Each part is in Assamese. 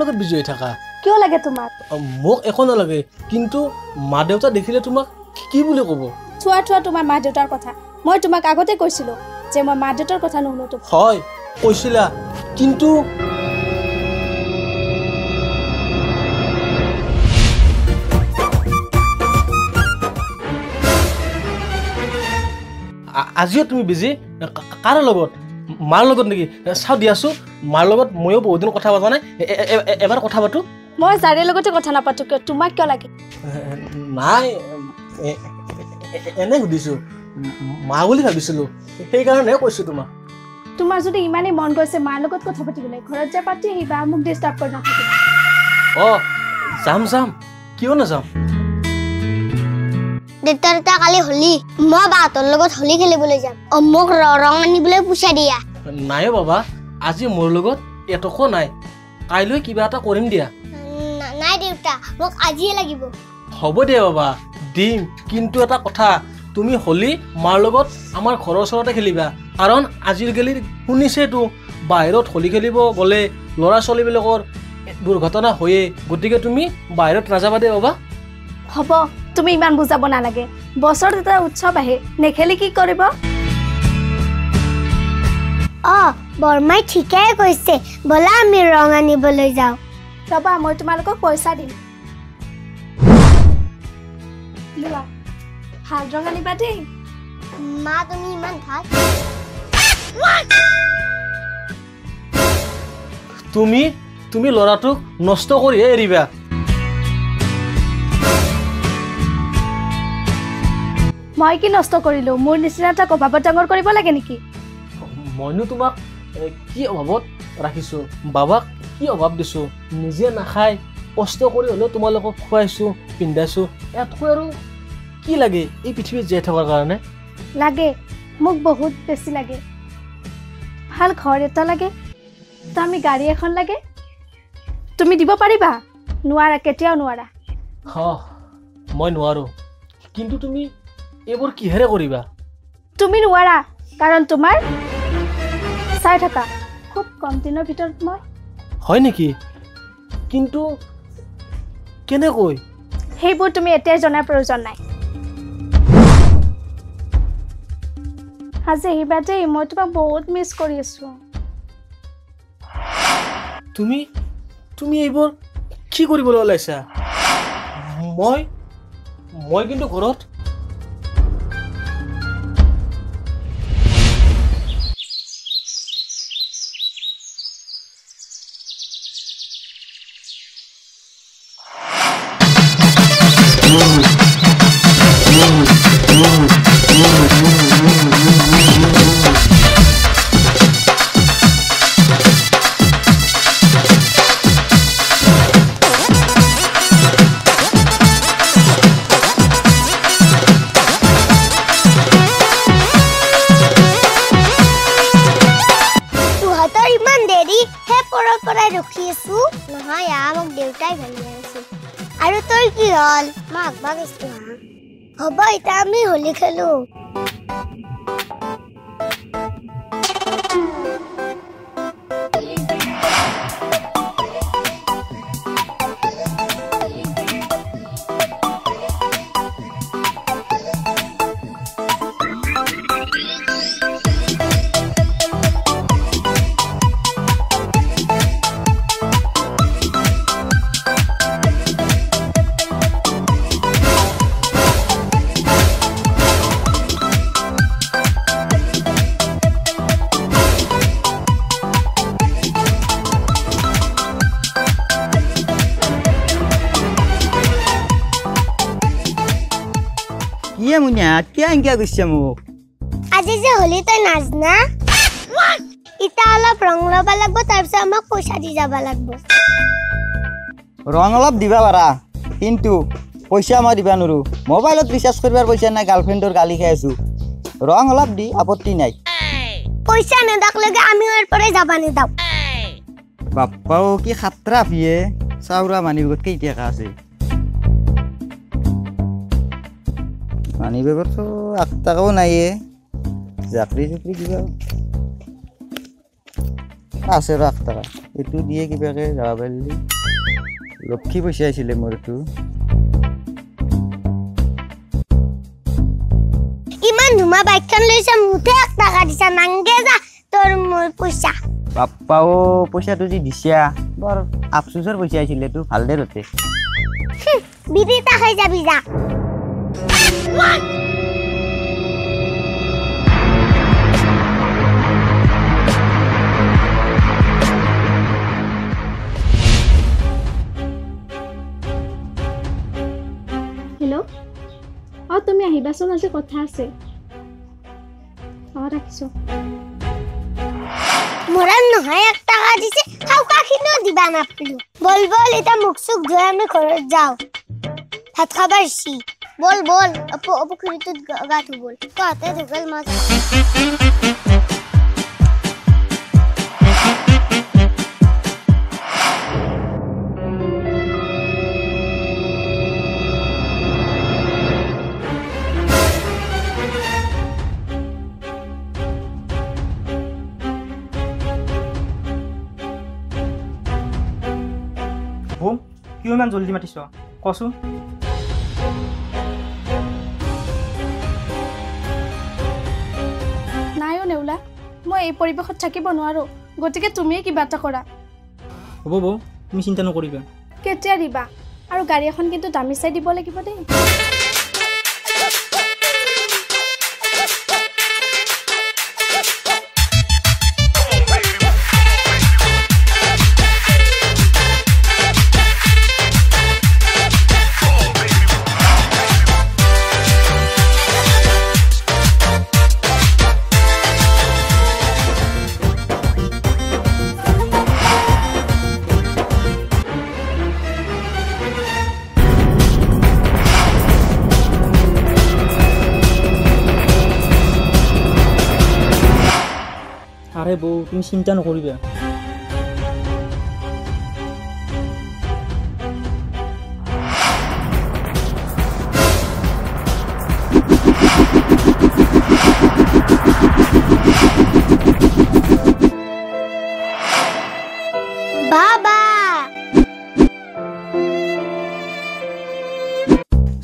লগত বিজি হৈ থাকা। কিয় লাগে তোমাক? মোক একো নালাগে কিন্তু মা দেউতা দেখিলে তোমাক কি বুলি ক'ব? চোৱা থোৱা তোমাৰ মা দেউতাৰ কথা। মই তোমাক আগতে কৈছিলোঁ যে মই মা দেউতাৰ কথা নুশুনো তো হয় কৈছিলা। কিন্তু আজিও তুমি বিজি কাৰ লগত? মাৰ লগত নেকি? চাওঁ দিয়াচোন মাৰ লগত ময়ো বহুত দিন কথা পতা নাই। এবাৰ কথা পাতো। মই যাৰে লগতে কথা নাপাতো কিয়? তোমাক কিয় লাগে? নাই এনে সুধিছোঁ। মা বুলি ভাবিছিলোঁ। সেইকাৰণে কৈছোঁ তোমাক। তোমাৰ যদি ইমানেই মন গৈছে মাৰ লগত কথা পাতিবলৈ ঘৰত যে পাতি আহিবা মোক ডিষ্টাৰ্ব কৰি নাথাকিবা। অঁ যাম যাম। কিয় নাযাম? দেউতাৰ এটা কালি হোলী। মই বাহঁতৰ লগত হোলী খেলিবলৈ যাম। অ মোক ৰ- ৰং আনিবলৈ পইচা দিয়া। নাই বাবা আজি মোৰ লগত এটকো নাই। কাইলৈ কিবা এটা কৰিম দিয়া। নাই দেউতা মোক আজিয়ে লাগিব। হ'ব দিয়া বাবা দিম কিন্তু এটা কথা তুমি হ'লি মাৰ লগত আমাৰ ঘৰৰ ওচৰতে খেলিবা। কাৰণ আজিকালি শুনিছেতো বাহিৰত হোলী খেলিব গ'লে ল'ৰা ছোৱালীবিলাকৰ দুৰ্ঘটনা হয়েই। গতিকে তুমি বাহিৰত নাযাবা দেই বাবা। হ'ব তুমি ইমান বুজাব নালাগে। বছৰত এটা উৎসৱ আহে নেখেলি কি কৰিব? অ বৰমাই ঠিকেই কৈছে। ব'লা আমি ৰং আনিবলৈ যাওঁ। ৰ'বা মই তোমালোকক পইচা দিম। লোৱা ভাল ৰং আনিবা দেই। মা তুমি ইমান ভাল। তুমি তুমি ল'ৰাটোক নষ্ট কৰিহে এৰিবা। মই কি নষ্ট কৰিলোঁ? মোৰ নিচিনা এটা অভাৱত ডাঙৰ কৰিব লাগে নেকি? মইনো তোমাক কি অভাৱত ৰাখিছোঁ বাবাক কি অভাৱ দিছোঁ নিজে নাখায় কষ্ট কৰি হ'লেও তোমালোকক খুৱাইছোঁ পিন্ধাইছোঁ ইয়াতকৈ আৰু কি লাগে এই পৃথিৱীত জীয়াই থকাৰ কাৰণে লাগে মোক বহুত বেছি লাগে ভাল ঘৰ এটা লাগে দামী গাড়ী এখন লাগে তুমি দিব পাৰিবা নোৱাৰা কেতিয়াও নোৱাৰা হ মই নোৱাৰোঁ কিন্তু তুমি এইবোৰ কিহেৰে কৰিবা তুমি নোৱাৰা কাৰণ তোমাৰ চাই থাকা। খুব কম দিনৰ ভিতৰত মই। হয় নেকি? কিন্তু কেনেকৈ? সেইবোৰ তুমি এতিয়াই জনাৰ প্ৰয়োজন নাই। আজি আহিবা দেই মই তোমাক বহুত মিছ কৰি আছোঁ। তুমি তুমি এইবোৰ কি কৰিবলৈ ওলাইছা? মই মই কিন্তু ঘৰত মই আগবা গৈছো হা হ'ব এতিয়া আমি কিয়ে মুনিয়া কিয় এনেকৈ কৈছে মোক আজি যে হোলী তই নাজনা এতিয়া অলপ ৰং ল'ব লাগিব তাৰপিছত আমাক পইচা দি যাব লাগিব ৰং অলপ দিবা পাৰা কিন্তু পইচা মই দিবা নোৱাৰোঁ মোবাইলত ৰিচাৰ্জ কৰিবাৰ পইচা নাই গাৰ্লফ্ৰেণ্ডৰ গালি খাই আছোঁ ৰং অলপ দি আপত্তি নাই পইচা নেদাকলৈকে আমি ইয়াৰ পৰাই যাব নিদাওঁ বাপ্পাও কি খাত্ৰা ভিয়ে চাউৰা মানি বেগত কেইটকা আছে মানি বেগততো আঠ টকাও নাইয়ে। জাকৰি চুকৰি কিবা। আছে ৰ এক টকা। এইটো দিয়ে কিবাকে যাব পাৰিলি লক্ষী পইচা আছিলে মোৰ এইটো। ইমান ধুমা বাইকখন লৈছা মুঠে এক টকা দিছা। নাংগে যা তোৰ মোৰ পইচা। বাপ্পাও পইচাটো যি দিছা বৰ আফচোচৰ পইচা আছিলে তো ভাল দে ৰতে বিড়ি এটা খাই যাবি যা। হেল্ল' অঁ তুমি আহিবাচোন আজি কথা আছে। অঁ ৰাখিছোঁ। মোৰান নহয় এক টকা দিছে খাওকাখিনিও দিবা নাপালো। বল বল এতিয়া মুখ চুখ ধুই আমি ঘৰত যাওঁ। ভাত খাব আহিছি বল বল অপু পুখুৰীটোত গা- গা ধু বল তহঁতে ধুগল মাছ হোম কিয় ইমান জলদি মাতিছ? কচোন মই এই পৰিৱেশত থাকিব নোৱাৰোঁ। গতিকে তুমিয়ে কিবা এটা কৰা। হ'ব বৌ তুমি চিন্তা নকৰিবা। কেতিয়া দিবা? আৰু গাড়ী এখন কিন্তু দামী চাই দিব লাগিব দেই। আৰে বৌ তুমি চিন্তা নকৰিবা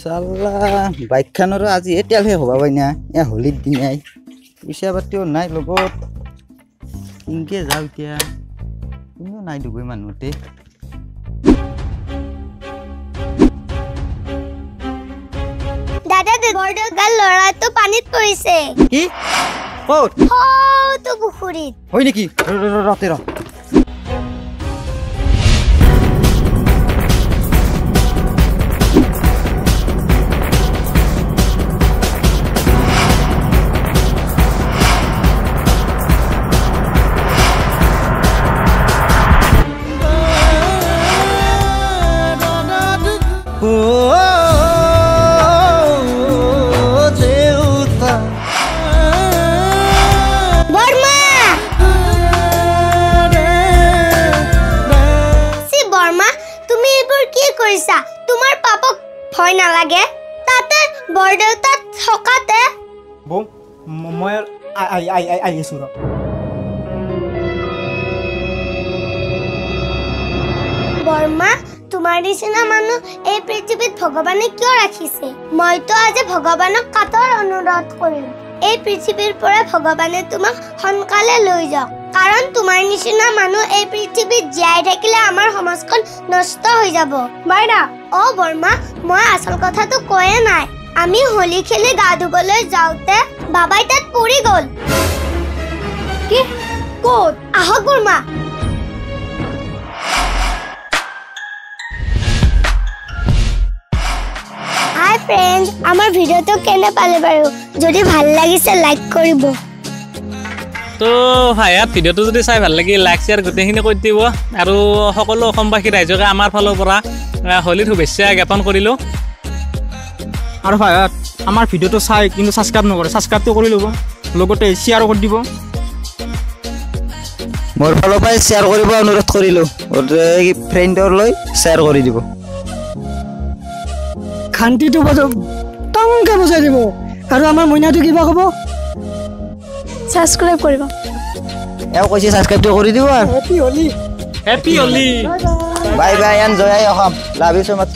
চালা বাইকখনৰো আজি এতিয়ালৈকে হ'বা পাই না এ হোলীৰ দিনাই পইচা পাতিও নাই লগত কেনেকে যাওঁ এতিয়া কোনেও নাই দুবই মানুহতে দাদা বৰদেউ গাল ল'ৰাটো পানীত পৰিছে কি ক'ত পুখুৰীত হয় নেকি ৰ- ভয় নালাগে। তাতে বৰদেউতা থকাতে। বৌ মই আহি আছোঁ ৰ। বৰ্মা তোমাৰ নিচিনা মানুহ এই পৃথিৱীত ভগৱানে কিয় ৰাখিছে? মইতো আজি ভগৱানক কাতৰ অনুৰোধ কৰিম। এই পৃথিৱীৰ পৰা ভগৱানে তোমাক সোনকালে লৈ যাওক। কাৰণ তোমাৰ নিচিনা মানুহ এই পৃথিৱীত জীয়াই থাকিলে আমাৰ সমাজখন নষ্ট হৈ যাব। মাইনা অ বৰ্মা মই আচল কথাটো কৈয়ে নাই। আমি হোলী খেলি গা ধুবলৈ যাওঁতে বাবাই তাত পৰি গ'ল। কি? ক'ত? আহক বৰ্মা হাই ফ্ৰেণ্ডছ আমাৰ ভিডিঅ'টো কেনে পালে বাৰু? যদি ভাল লাগিছে লাইক কৰিব। তো ভাইয়াত ভিডিঅ'টো যদি চাই ভাল লাগিল লাইক শ্বেয়াৰ গোটেইখিনি কৰি দিব। আৰু সকলো অসমবাসী ৰাইজকে আমাৰ ফালৰ পৰা হোলীৰ শুভেচ্ছা জ্ঞাপন কৰিলোঁ। আৰু ভাইয়াত আমাৰ ভিডিঅ'টো চাই কিন্তু ছাবস্ক্ৰাইব নকৰে ছাবস্ক্ৰাইবটো কৰি ল'ব লগতে শ্বেয়াৰো কৰি দিব। মোৰ ফালৰ পৰাই শ্বেয়াৰ কৰিব অনুৰোধ কৰিলোঁ ফ্ৰেণ্ডৰ লৈ শ্বেয়াৰ কৰি দিব। খান্তিটো বজ টংকে বজাই দিব আৰু আমাৰ মইনাটো কিবা ক'ব? ছাবস্ক্ৰাইব কৰিব। এওঁ কৈছে ছাবস্ক্ৰাইবটো কৰি দিব আৰু। Happy Holi happy Holi bye bye enjoy ahom love you so much.